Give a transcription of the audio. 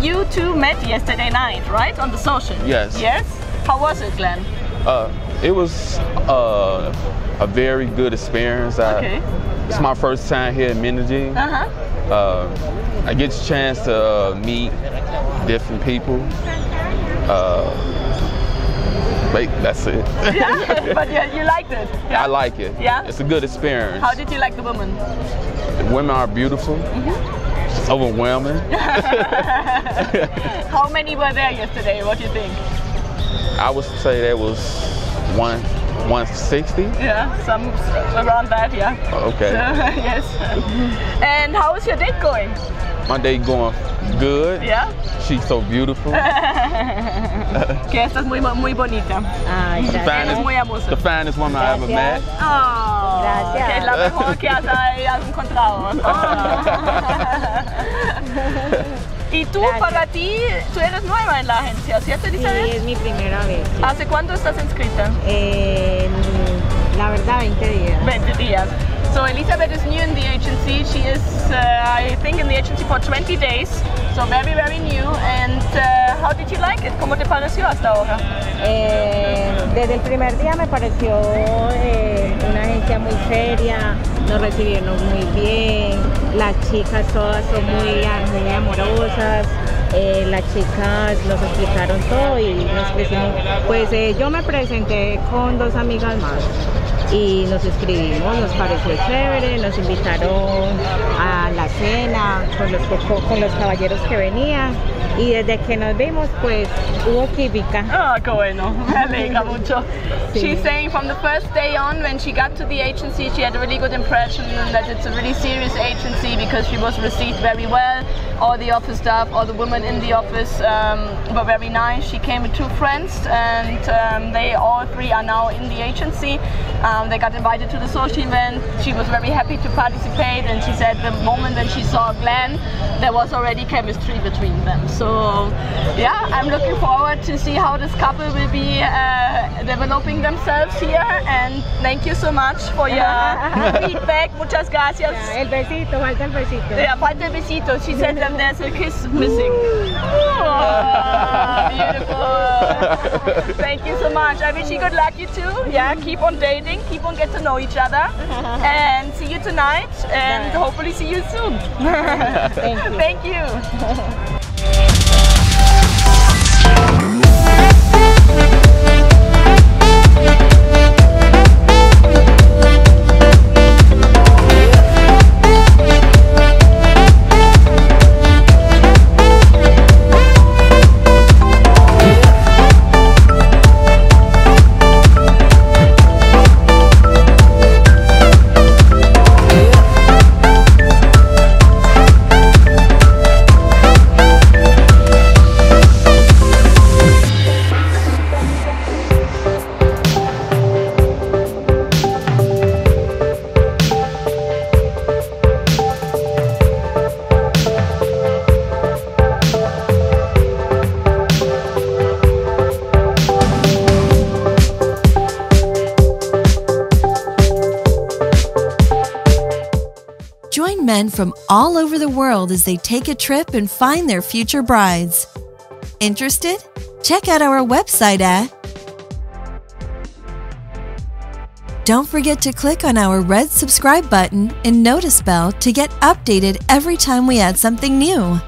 you two met yesterday night, right? On the social. Yes. Yes. How was it, Glenn? Uh, it was uh, a very good experience. I, Okay. It's my first time here in Medellin. Uh huh. Uh, I get a chance to uh, meet different people. Uh, wait, that's it. Yeah. but yeah, you liked it. Yeah. I like it. Yeah? It's a good experience. How did you like the woman? The women are beautiful. It's overwhelming. How many were there yesterday? What do you think? I would say there was one 160. Yeah, some around that. Yeah. Okay. yes. And how is your date going? My date going good. Yeah. She's so beautiful. Que esta es muy muy bonita. Ay, The gracias. Eres muy finest, hermosa. the finest woman I ever met. Oh, Gracias. Que es la mejor que has, has encontrado. Oh. Y tú, Gracias. para ti, tú eres nueva en la agencia, ¿cierto, Sí, Elizabeth? es mi primera vez. sí. ¿Hace cuánto estás inscrita? Eh, la verdad, 20 días. 20 días. So Elizabeth is new in the agency. She is, uh, I think, in the agency for 20 days. So very, very new. And uh, how did you like it? ¿Cómo te pareció hasta ahora? Eh, desde el primer día me pareció eh, una agencia muy seria, nos recibieron muy bien, las chicas todas son muy, muy amorosas, eh, las chicas nos explicaron todo y nos pusimos, pues yo me presenté con dos amigas más y nos escribimos, nos pareció chévere, nos invitaron a la cena con los, con los caballeros que venían y desde que nos vimos pues hubo química. Ah, qué bueno. Me alegra mucho. Sí. She's saying from the first day on, when she got to the agency, she had a really good impression and that it's a really serious agency because she was received very well. All the office staff, all the women in the office um, were very nice. She came with two friends and um, they all three are now in the agency. Um, they got invited to the social event. She was very happy to participate and she said the moment when she saw Glenn, there was already chemistry between them. So yeah, I'm looking forward to see how this couple will be uh, developing themselves here. And thank you so much for your feedback. Muchas gracias. Ya, El besito, falta el besito. Yeah, falta el besito. She said that there's a kiss missing. Oh, beautiful. Thank you so much. I wish you good luck, you two. Yeah, keep on dating, keep on get to know each other, and see you tonight, and Bye. hopefully see you soon. Thank you. Thank you. Men from all over the world as they take a trip and find their future brides. Interested? Check out our website at Don't forget to click on our red subscribe button and notice bell to get updated every time we add something new.